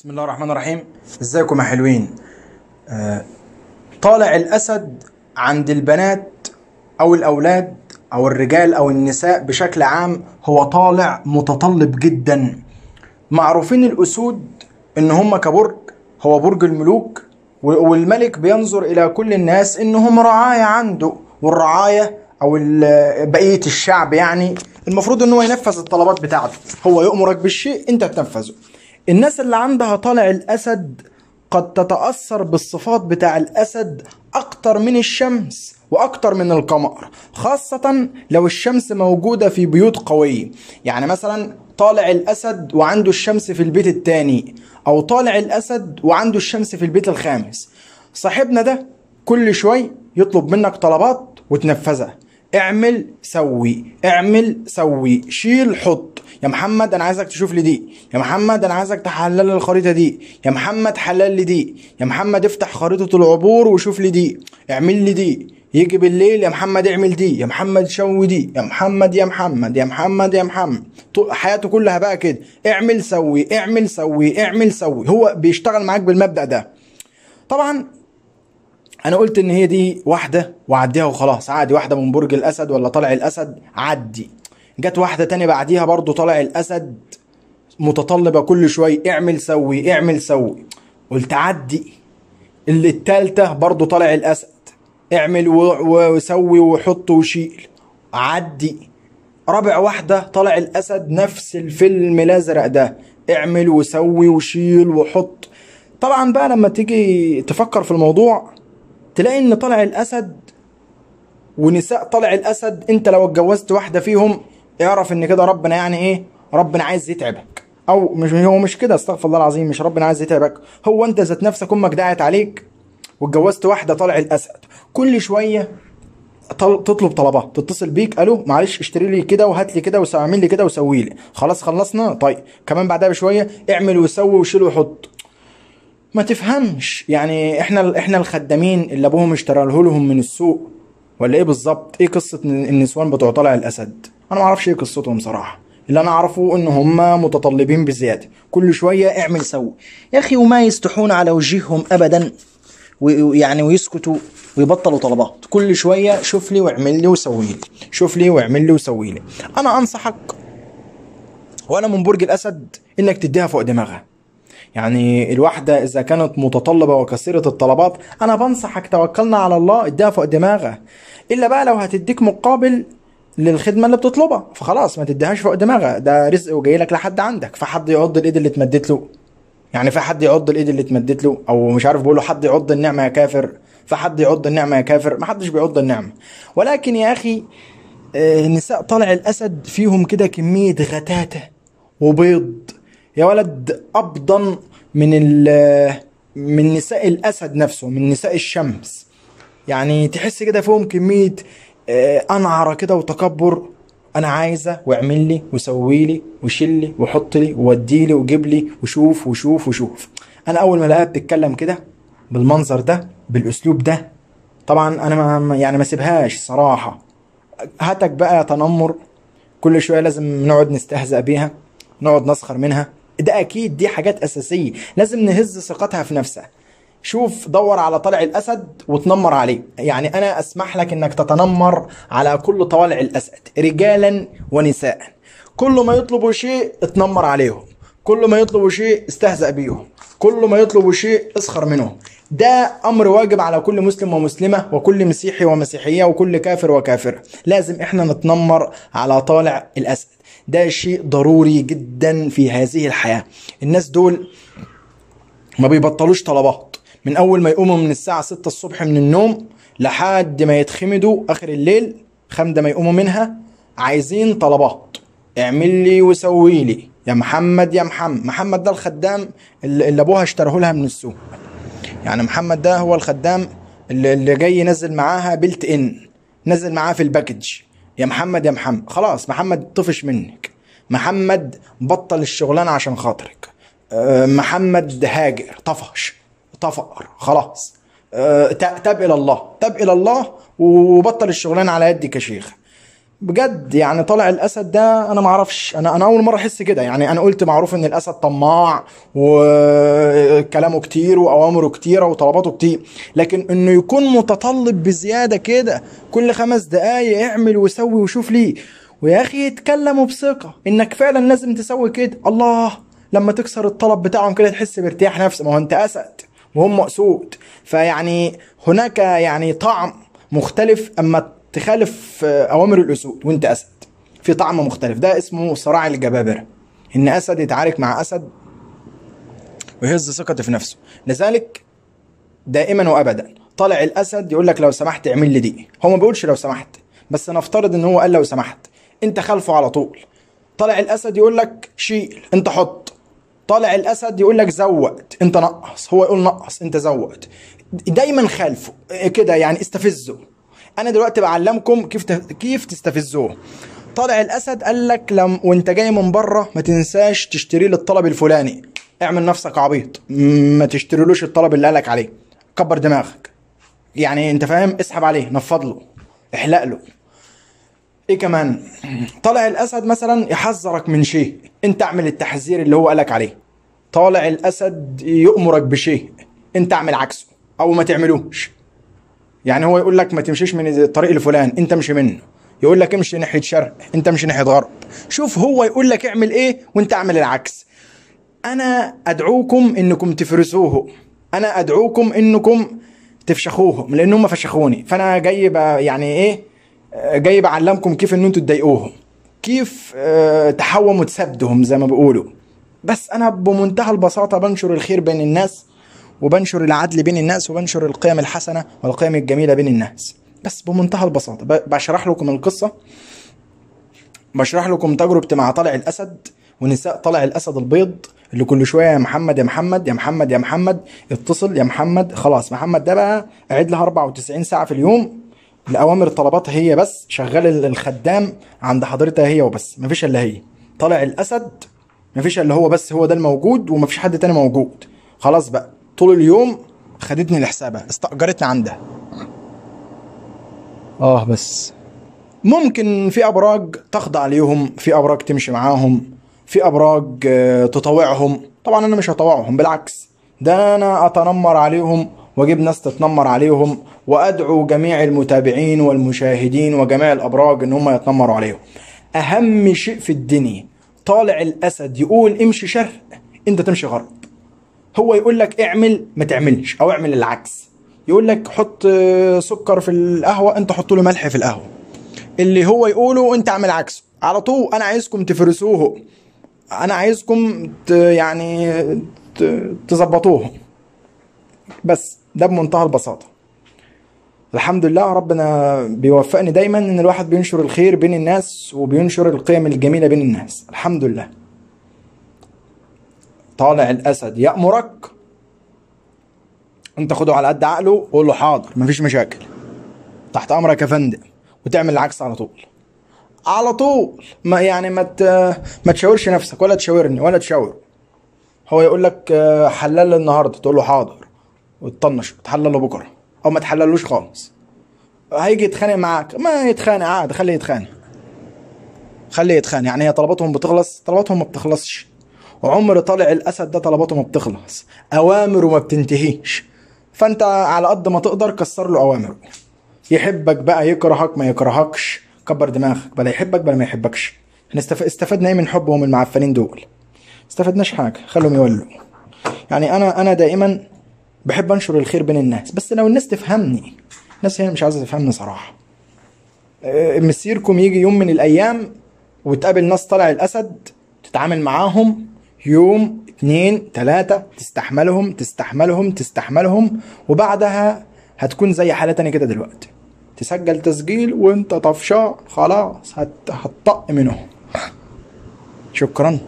بسم الله الرحمن الرحيم. إزيكم يا حلوين؟ آه، طالع الأسد عند البنات أو الأولاد أو الرجال أو النساء بشكل عام هو طالع متطلب جدا. معروفين الأسود إن هم كبرج هو برج الملوك والملك بينظر إلى كل الناس إنهم رعاية عنده والرعاية أو بقية الشعب يعني المفروض إن هو ينفذ الطلبات بتاعته. هو يأمرك بالشيء أنت تنفذه. الناس اللي عندها طالع الأسد قد تتأثر بالصفات بتاع الأسد أكتر من الشمس وأكتر من القمر خاصة لو الشمس موجودة في بيوت قوية. يعني مثلا طالع الأسد وعنده الشمس في البيت التاني أو طالع الأسد وعنده الشمس في البيت الخامس. صاحبنا ده كل شوي يطلب منك طلبات وتنفذها. اعمل سوي اعمل سوي شيل حط. يا محمد أنا عايزك تشوف لي دي. يا محمد أنا عايزك تحلل لي الخريطة دي. يا محمد حلل لي دي. يا محمد افتح خريطة العبور وشوف لي دي. اعمل لي دي. يجي بالليل يا محمد اعمل دي. يا محمد شوي دي. يا محمد يا محمد يا محمد يا محمد. حياته كلها بقى كده. اعمل سوي. اعمل سوي. اعمل سوي. هو بيشتغل معاك بالمبدأ ده. طبعا أنا قلت إن هي دي واحدة وعديها وخلاص. عادي واحدة من برج الأسد ولا طالع الأسد عدي. جت واحدة تاني بعديها برضو طالع الأسد متطلبة كل شوي اعمل سوي اعمل سوي. قلت عدي. اللي التالتة برضو طالع الأسد. اعمل وسوي وحط وشيل. عدي. رابع واحدة طالع الأسد نفس الفيلم الأزرق ده. اعمل وسوي وشيل وحط. طبعا بقى لما تيجي تفكر في الموضوع تلاقي إن طالع الأسد ونساء طالع الأسد انت لو اتجوزت واحدة فيهم اعرف إن كده ربنا يعني إيه؟ ربنا عايز يتعبك. أو مش هو مش كده استغفر الله العظيم مش ربنا عايز يتعبك. هو أنت ذات نفسك أمك دعت عليك واتجوزت واحدة طالع الأسد. كل شوية طل- تطلب طلبات. تتصل بيك ألو معلش اشتري لي كده وهات لي كده واعمل لي كده وسوي لي. خلاص خلصنا؟ طيب. كمان بعدها بشوية اعمل وسوي وشيل وحط. ما تفهمش. يعني إحنا إحنا الخدامين اللي أبوهم اشترى لهم من السوق ولا إيه بالظبط؟ إيه قصة الن- النسوان بتوع طالع الأسد؟ أنا ما أعرفش إيه قصتهم صراحة. اللي أنا أعرفه إن هم متطلبين بزيادة. كل شوية اعمل سوي يا أخي وما يستحون على وجيههم ابدا ويعني ويسكتوا ويبطلوا طلبات. كل شوية شوف لي واعمل لي وسوي لي. شوف لي واعمل لي وسوي لي. أنا أنصحك وأنا من برج الأسد إنك تديها فوق دماغها. يعني الواحدة إذا كانت متطلبة وكثيرة الطلبات أنا بنصحك توكلنا على الله اديها فوق دماغها إلا بقى لو هتديك مقابل للخدمة اللي بتطلبها فخلاص ما تديهاش فوق دماغها. ده رزق وجاي لك لحد عندك. فحد يعض الإيد اللي اتمدت له؟ يعني في حد يعض الإيد اللي اتمدت له؟ أو مش عارف بيقولوا حد يعض النعمة يا كافر. فحد يعض النعمة يا كافر. ما حدش بيعض النعمة. ولكن يا أخي آه، نساء طالع الأسد فيهم كده كمية غتاتة وبيض. يا ولد أبضن من من نساء الأسد نفسه من نساء الشمس. يعني تحس كده فيهم كمية آه، أنعرة كده وتكبر. أنا عايزة واعمل لي وسوي لي وشيل لي وحط لي وودي لي وجيب لي وشوف وشوف وشوف. أنا أول ما الاقيها بتتكلم كده بالمنظر ده بالأسلوب ده طبعا أنا ما يعني ما سيبهاش صراحة. هاتك بقى تنمر. كل شوية لازم نقعد نستهزأ بيها نقعد نسخر منها. ده أكيد دي حاجات أساسية. لازم نهز ثقتها في نفسها. شوف دور على طالع الأسد وتنمر عليه. يعني أنا أسمح لك إنك تتنمر على كل طوالع الأسد رجالا ونساء. كل ما يطلبوا شيء اتنمر عليهم. كل ما يطلبوا شيء استهزأ بيهم. كل ما يطلبوا شيء اسخر منهم ده أمر واجب على كل مسلم ومسلمة وكل مسيحي ومسيحية وكل كافر وكافره لازم إحنا نتنمر على طالع الأسد. ده شيء ضروري جدا في هذه الحياة. الناس دول ما بيبطلوش طلبات. من أول ما يقوموا من الساعة 6 الصبح من النوم لحد ما يتخمدوا آخر الليل خمدة ما يقوموا منها عايزين طلبات. اعمل لي وسوي لي. يا محمد يا محمد. محمد ده الخدام اللي أبوها اشتراه لها من السوق. يعني محمد ده هو الخدام اللي, جاي ينزل معاها built in نزل معاها في ال package. يا محمد يا محمد. خلاص محمد طفش منك. محمد بطل الشغلانة عشان خاطرك. أه، محمد هاجر طفش طفر خلاص. أه، تاب إلى الله. تاب إلى الله وبطل الشغلانة على يدك يا شيخ بجد يعني طالع الأسد ده أنا ما أعرفش أنا أنا أول مرة أحس كده. يعني أنا قلت معروف إن الأسد طماع وكلامه كتير وأوامره كتيرة وطلباته كتير. لكن إنه يكون متطلب بزيادة كده كل خمس دقايق اعمل وسوي وشوف ليه ويا أخي يتكلموا بثقة. إنك فعلا لازم تسوي كده. الله! لما تكسر الطلب بتاعهم كده تحس بارتياح نفس ما هو أنت أسد وهم اسود فيعني هناك يعني طعم مختلف. أما تخالف أوامر الأسود وأنت أسد. في طعم مختلف. ده اسمه صراع الجبابرة. إن أسد يتعارك مع أسد ويهز ثقته في نفسه. لذلك دائما وابدا طالع الأسد يقول لك لو سمحت اعمل لي دي. هو ما بيقولش لو سمحت بس نفترض إن هو قال لو سمحت. أنت خلفه على طول. طالع الأسد يقول لك شيل أنت حط. طالع الأسد يقول لك زود أنت نقص. هو يقول نقص أنت زود. دايما خالفه كده يعني استفزه. أنا دلوقتي بعلمكم كيف. كيف تستفزوه. طالع الأسد قال لك لم وأنت جاي من بره ما تنساش تشتري لي الطلب الفلاني. اعمل نفسك عبيط. ما تشتريلوش الطلب اللي قالك عليه. كبر دماغك. يعني أنت فاهم؟ اسحب عليه نفض له احلق له. إيه كمان؟ طالع الأسد مثلا يحذرك من شيء. أنت اعمل التحذير اللي هو قالك عليه. طالع الأسد يأمرك بشيء. أنت اعمل عكسه أو ما تعملوش. يعني هو يقول لك ما تمشيش من الطريق الفلاني انت امشي منه. يقول لك امشي ناحية شرق انت امشي ناحية غرب. شوف هو يقول لك اعمل إيه وانت اعمل العكس. أنا أدعوكم إنكم تفرسوه أنا أدعوكم إنكم تفشخوهم لأن هم فشخوني. فأنا جاي يعني إيه؟ جاي بعلمكم كيف إن أنتوا تضايقوهم. كيف آه تحوموا تسدهم زي ما بيقولوا. بس أنا بمنتهى البساطة بنشر الخير بين الناس. وبنشر العدل بين الناس وبنشر القيم الحسنة والقيم الجميلة بين الناس. بس بمنتهى البساطة بشرح لكم القصة. بشرح لكم تجربتي مع طلع الأسد ونساء طلع الأسد البيض اللي كل شوية يا محمد يا محمد يا محمد يا محمد اتصل يا محمد. خلاص محمد ده بقى قاعد لها 94 ساعة في اليوم. الأوامر طلباتها هي بس شغال الخدام عند حضرتها هي وبس مفيش إلا هي. طلع الأسد مفيش إلا هو بس هو ده الموجود ومفيش حد تاني موجود. خلاص بقى. طول اليوم خدتني لحسابها استأجرتني عندها. آه بس. ممكن في أبراج تخضع ليهم في أبراج تمشي معاهم في أبراج تطوعهم. طبعا أنا مش هطوعهم بالعكس. ده أنا أتنمر عليهم وأجيب ناس تتنمر عليهم وأدعو جميع المتابعين والمشاهدين وجميع الأبراج إن هم يتنمروا عليهم. أهم شيء في الدنيا طالع الأسد يقول امشي شرق أنت تمشي غرب هو يقول لك اعمل ما تعملش أو اعمل العكس. يقول لك حط سكر في القهوة أنت حط له ملح في القهوة. اللي هو يقوله انت اعمل عكسه. على طول أنا عايزكم تفرسوه. أنا عايزكم ت يعني تظبطوه. بس ده بمنتهى البساطة. الحمد لله ربنا بيوفقني دايما إن الواحد بينشر الخير بين الناس وبينشر القيم الجميلة بين الناس. الحمد لله. طالع الأسد يأمرك انت خده على قد عقله وقول له حاضر مفيش مشاكل. تحت أمرك يا فندم وتعمل العكس على طول. على طول. ما يعني ما ما تشاورش نفسك ولا تشاورني ولا تشاور هو يقول لك حلال النهارده. تقول له حاضر وتطنش تحلله بكرة. أو ما تحللوش خالص. هيجي يتخانق معاك. ما يتخانق عادي خليه يتخانق. خليه يتخانق. يعني هي طلباتهم بتخلص طلباتهم ما بتخلصش. وعمر طالع الأسد ده طلباته ما بتخلص. أوامره ما بتنتهيش. فأنت على قد ما تقدر كسر له أوامره. يحبك بقى يكرهك ما يكرهكش. كبر دماغك بلا يحبك بلا ما يحبكش. إحنا استفدنا إيه من حبهم المعفنين دول؟ استفدناش حاجة. خلهم يولوا. يعني أنا أنا دائما بحب أنشر الخير بين الناس. بس لو الناس تفهمني. الناس هي مش عايزة تفهمني صراحة. مسيركم يجي يوم من الأيام وتقابل ناس طلع الأسد تتعامل معاهم يوم اتنين تلاتة تستحملهم تستحملهم تستحملهم وبعدها هتكون زي حالة تانية كده دلوقتي. تسجل تسجيل وانت طفشان خلاص هت... هتطق منهم. شكرا.